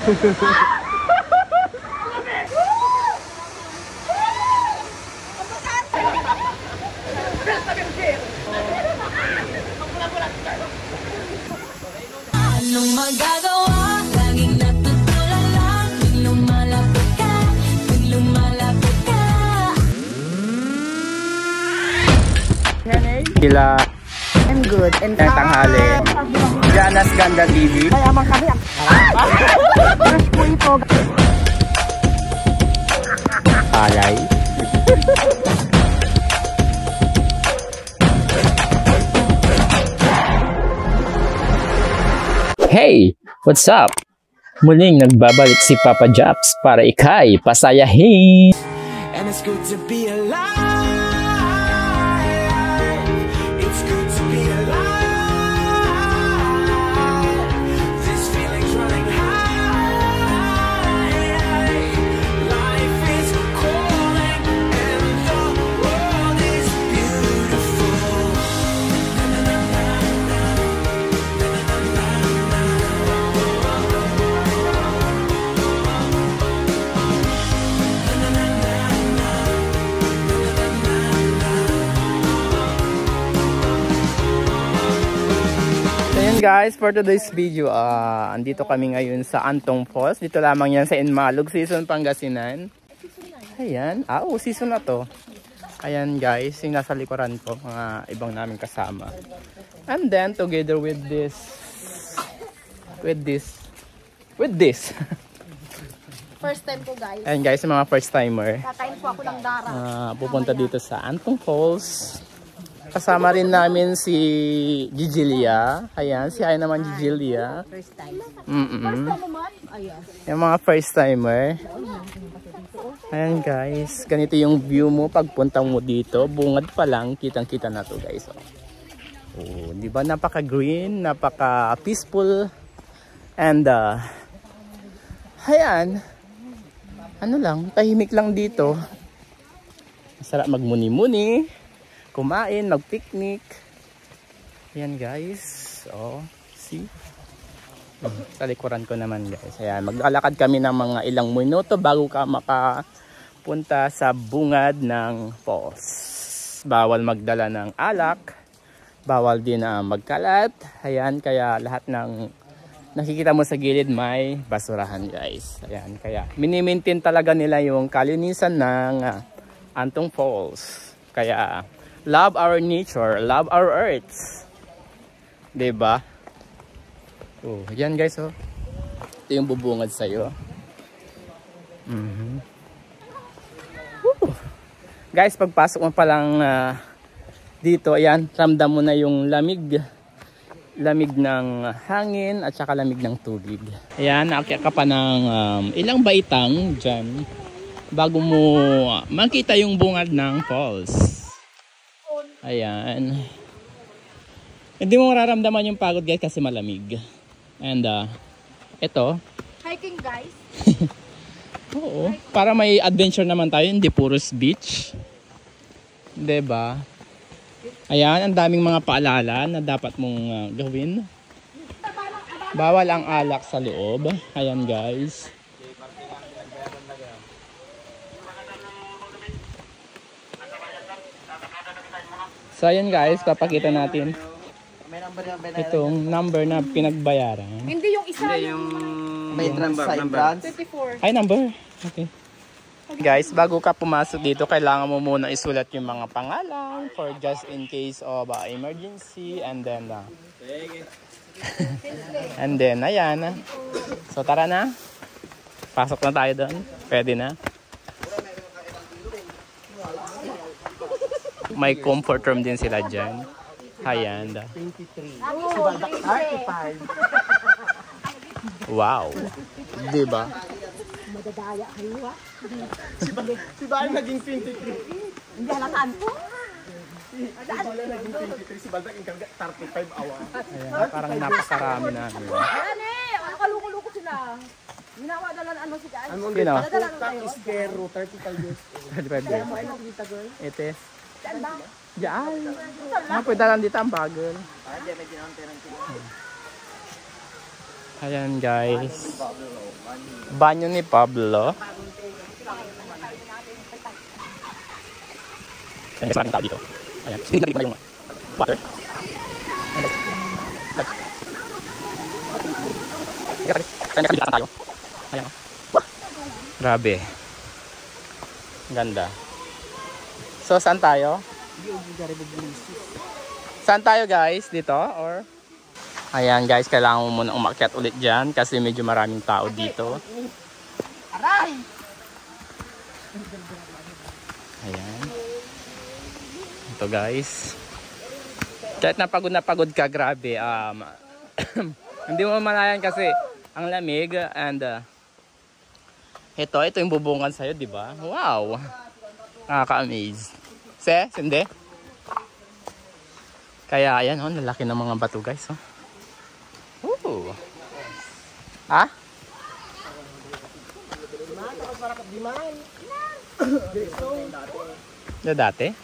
Anong magagawa? Laging natutulala Tuwing lumalapit ka. Tuwing lumalapit ka. Sila I'm good. And ng tanghali. Janas Ganda TV. Kaya man kami. Po ito. Alay. Hey! What's up? Muling nagbabalik si Papa Japs para ikay pasayahin. And it's good to be alive. Guys, for today's video, ah andito kami ngayon sa Antong Falls. Dito lamang yan sa Inmalog, season Pangasinan. Ayan, ah oh, season na to. Ayan guys, yung nasa likuran ko, mga ibang namin kasama. And then, together with this, with this, with this. First time ko guys. Ayan guys, mga first timer. Kakain po ako ng dara. Ah, pupunta dito sa Antong Falls. Kasama rin namin si Gigilia. Ayan, si Ay naman Gigilia. First time. Mm -mm. Yung mga first timer. Ayan guys, ganito yung view mo pagpunta mo dito. Bungad pa lang, kitang-kita na to guys. Oh, oh di ba napaka-green, napaka-peaceful. And uh, ayan, ano lang, tahimik lang dito. Masarap magmuni-muni, kumain, mag-picnic. Ayan guys, oh, see? sa likuran ko naman guys. Ayan, maglalakad kami ng mga ilang minuto bago ka makapunta sa bungad ng falls. Bawal magdala ng alak, bawal din na magkalat. Ayan, kaya lahat ng nakikita mo sa gilid may basurahan guys. Ayan, kaya minimaintain talaga nila yung kalinisan ng ah, Antong Falls. Kaya love our nature, love our earth. 'Di ba? Oh, yan guys oh. Ito yung bubungad sa iyo. Mhm. Guys, pagpasok mo pa lang ah, dito, ayan, ramdam mo na yung lamig. Lamig ng hangin at saka lamig ng tubig. Ayan, naakyat ka pa ng um, ilang baitang dyan bago mo makita yung bungad ng falls. Ayan. Hindi mo mararamdaman yung pagod guys kasi malamig. And uh, ito, Hiking guys. oo, para may adventure naman tayo, hindi puros beach. ba? Ayan, ang daming mga paalala na dapat mong uh, gawin. Bawal ang alak sa loob. Ayan guys. So ayan guys, papakita natin itong number na pinagbayaran. Hindi yung isa. May number, number. 24. Ay, number. Okay. Guys, bago ka pumasok dito, kailangan mo muna isulat yung mga pangalan for just in case of uh, emergency and then uh, and then ayan. So tara na. Pasok na tayo doon. Pwede na. May comfort room din sila dyan. Ayan. Wow. Diba? Si Bahay naging 23. Hindi halataan po. Si Baldak yung karga 35 awa. Ayan, parang napakarami namin. Ano eh, ano kaluko-luko sila. Ginawa na lang ano si Guys. Ano Sino? Nadala lang tayo. Iskero, 35 years old. Pwede. Ano kita girl? Ito. Saan ba? Diyan. Mga pwede lang dito ang bagel. Ayan guys. Banyo ni Pablo. Ayan, maraming tao dito. Ayan, hindi na yung water. Ayan, kasi tayo. Ayan. oh. Grabe. Ganda. So, saan tayo? Saan tayo guys? Dito? Or? Ayan guys, kailangan mo muna umakyat ulit dyan kasi medyo maraming tao dito. Aray! Ayan. Ito guys. Kahit napagod na pagod ka, grabe. Um, hindi mo malayan kasi ang lamig and uh, ito, ito yung bubungan sa'yo, di ba? Wow! Nakaka-amaze. Se, sindi? Kaya ayan, oh, lalaki ng mga bato guys. Oh. Ooh. Ha? Na dati?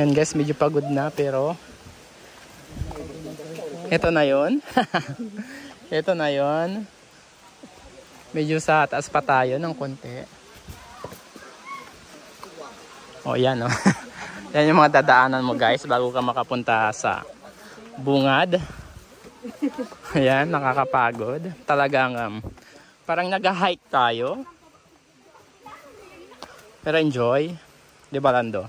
Yan guys, medyo pagod na pero ito na yon. ito na yon. Medyo sa taas pa tayo ng konti. O yan o. yan yung mga dadaanan mo guys bago ka makapunta sa bungad. Ayan, nakakapagod. Talagang um, parang nag-hike tayo. Pero enjoy. Di ba, Lando?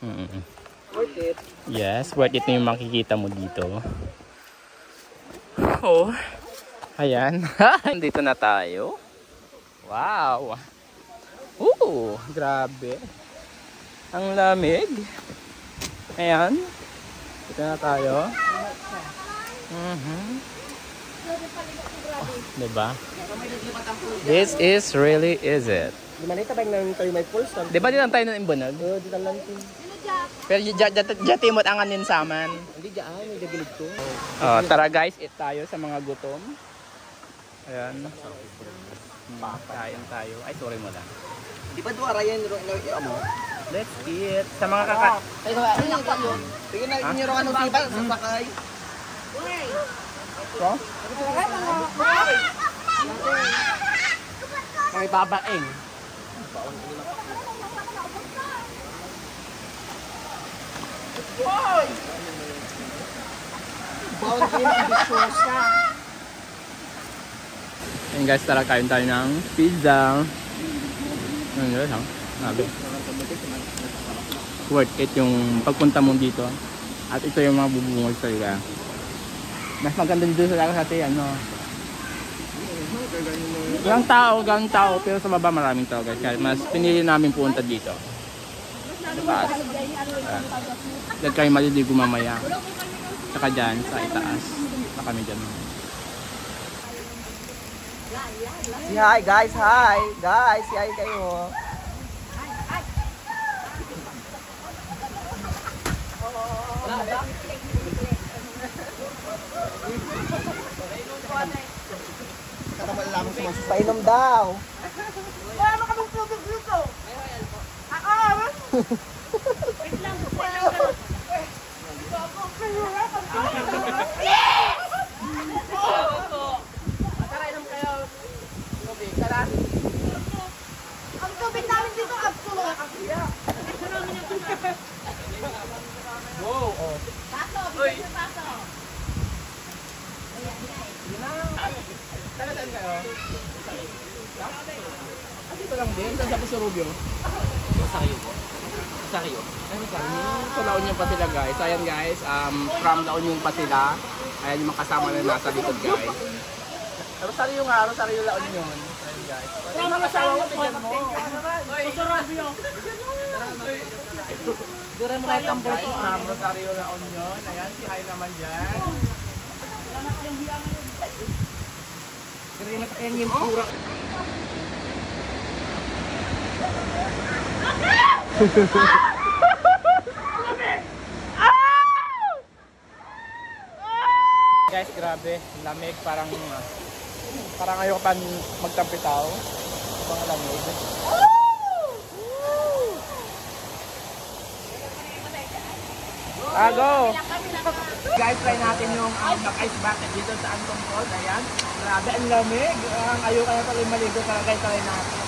Mm Worth it. Yes, worth it na yung makikita mo dito. Oh. Ayan. Dito na tayo. Wow. Ooh, grabe. Ang lamig. Ayan. Dito na tayo. Mhm. Oh, diba? This is really is it. Di man ito bang nang tayo may pulse? Di ba din tayo ng imbunog? Oo, di lang tin. Pero jati mo anganin sa aman. Hindi dyan, may dagilid ko. Oh, tara guys, eat tayo sa mga gutom. Ayan. Kain tayo. Ay, sorry mo lang. Di ba duwara yan, ro ro mo? Let's eat. Sa mga kaka... Ay, so, ano na yun? Sige na, yun yung ano siba, sasakay. So? May babaeng. Bawal kayo ng bisyosa. Ayan guys, tara kain tayo ng pizza. Ayan guys, ha? Sabi. Worth it yung pagpunta mo dito. At ito yung mga bubungol sa iya. Mas maganda dito sa lakas kasi ano. Gang tao, gang tao. Pero sa baba maraming tao guys. Kaya mas pinili namin pumunta dito. Sa taas. Diyan kayo maliligo mamaya. Saka dyan, sa itaas. Sa kami dyan. Si hi guys, hi. Guys, si hi kayo. Painom daw. Wala mo kaming tubig dito. Ako! Wait lang, wait lang. Ang tubig namin dito, absolute. Dito lang din, sa Pusurubyo? Masakyo po. Masakyo? Ay, Masakyo. So, La Union pa sila guys. Ayan guys, um, from La Union pa sila. Ayan yung mga kasama na nasa likod guys. Rosario nga, Rosario La Union. Ayan guys. Ayan mga kasama mo, tignan mo. Dure mo kahit ang Guys, um, Rosario La Union. Ayan, si Ay naman dyan. Yan yung pura. Guys, grabe. Lamig. Parang, uh, parang ayoko pa magtampitaw. Mga lamig. Ah, go! Guys, try natin yung um, ice bucket dito sa Anton Falls. Ayan. Grabe, ang lamig. Ang ayaw kaya tuloy maligo. Tara guys, try natin.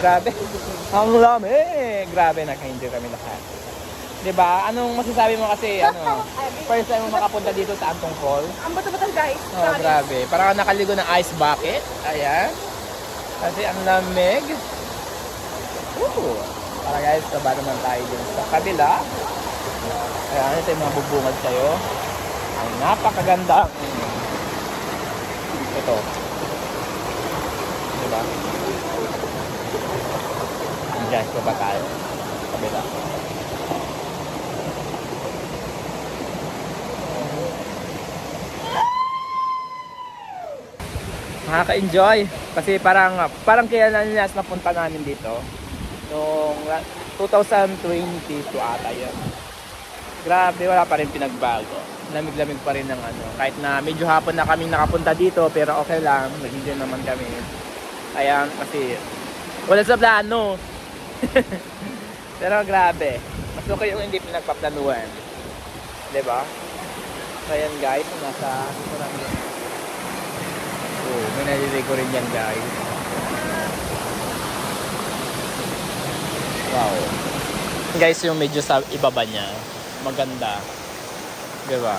Grabe. Ang lamig. Grabe, naka-enjoy kami lahat. 'Di ba? Anong masasabi mo kasi ano? First time mo makapunta dito sa Antong Fall. Ang bato-bato guys. Oh, grabe. Parang nakaligo ng ice bucket. Ayan. Kasi ang lamig. Ooh. Para guys, baba naman tayo dun sa kabila. Ayan, ito yung mga bubungad sa'yo. Ang napakaganda. Ito. Diba? Ayan guys, baba tayo. Kabila. Nakaka-enjoy. Kasi parang, parang kaya na nilas napunta namin dito. Noong la- 2022 ata yun. Grabe, wala pa rin pinagbago. Lamig-lamig pa rin ng ano. Kahit na medyo hapon na kami nakapunta dito, pero okay lang. Nag-enjoy naman kami. Ayan, kasi wala sa plano. pero grabe. Mas okay yung hindi pinagpaplanuhan. 'Di ba? Ayan guys, nasa marami. Oh, may naliligo rin yan guys. Wow. Guys, yung medyo sa ibaba niya, maganda. Di ba?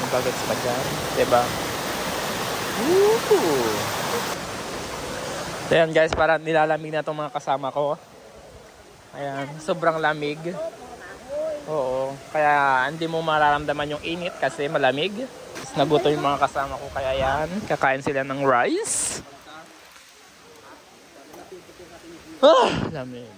May bagets pa dyan. Di ba? Woo! So yan guys, parang nilalamig na itong mga kasama ko. Ayan, sobrang lamig. Oo, kaya hindi mo mararamdaman yung init kasi malamig. Tapos naguto yung mga kasama ko kaya yan, kakain sila ng rice. Ah, lamig.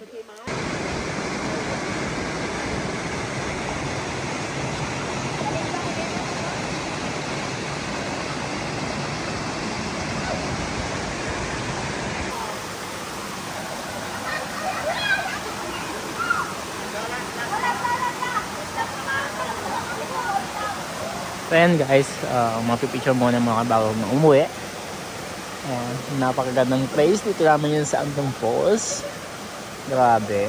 So yan guys, uh, mapipicture muna mga bago na umuwi. Ayan, napakagandang place. Dito naman yun sa Antong Falls. Grabe.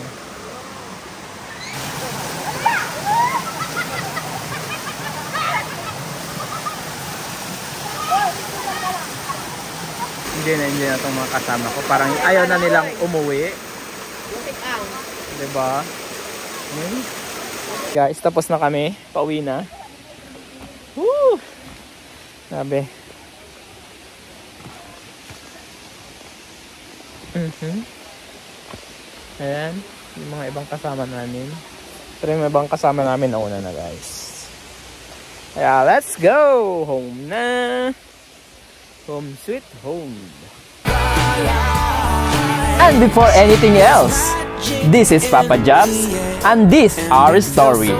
Hindi na hindi na itong mga kasama ko. Parang ayaw na nilang umuwi. Diba? Hmm? Guys, tapos na kami. Pauwi na. Woo! Sabi. Mhm. Ayan. Yung mga ibang kasama namin. Pero yung ibang kasama namin nauna na guys. Kaya let's go! Home na! Home sweet home. And before anything else, this is Papa Jobs and this our story.